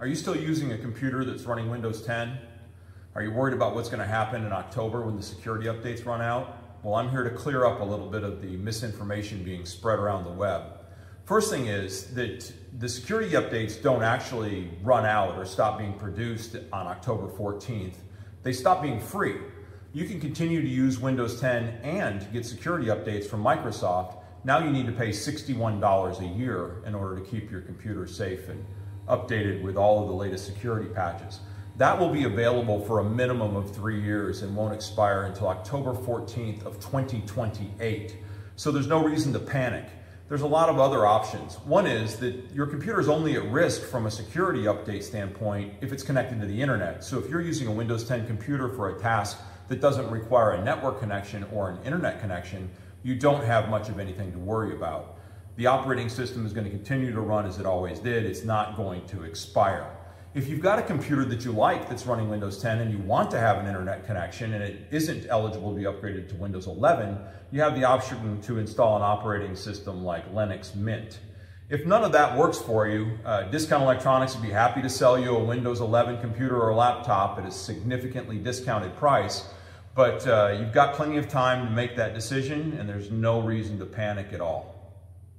Are you still using a computer that's running Windows 10? Are you worried about what's going to happen in October when the security updates run out? Well, I'm here to clear up a little bit of the misinformation being spread around the web. First thing is that the security updates don't actually run out or stop being produced on October 14th. They stop being free. You can continue to use Windows 10 and get security updates from Microsoft. Now you need to pay $61 a year in order to keep your computer safe and updated with all of the latest security patches. That will be available for a minimum of three years and won't expire until October 14th of 2028. So there's no reason to panic. There's a lot of other options. One is that your computer is only at risk from a security update standpoint if it's connected to the internet. So if you're using a Windows 10 computer for a task that doesn't require a network connection or an internet connection, you don't have much of anything to worry about. The operating system is going to continue to run as it always did. It's not going to expire. If you've got a computer that you like that's running Windows 10 and you want to have an internet connection and it isn't eligible to be upgraded to Windows 11, you have the option to install an operating system like Linux Mint. If none of that works for you, uh, Discount Electronics would be happy to sell you a Windows 11 computer or laptop at a significantly discounted price, but uh, you've got plenty of time to make that decision and there's no reason to panic at all.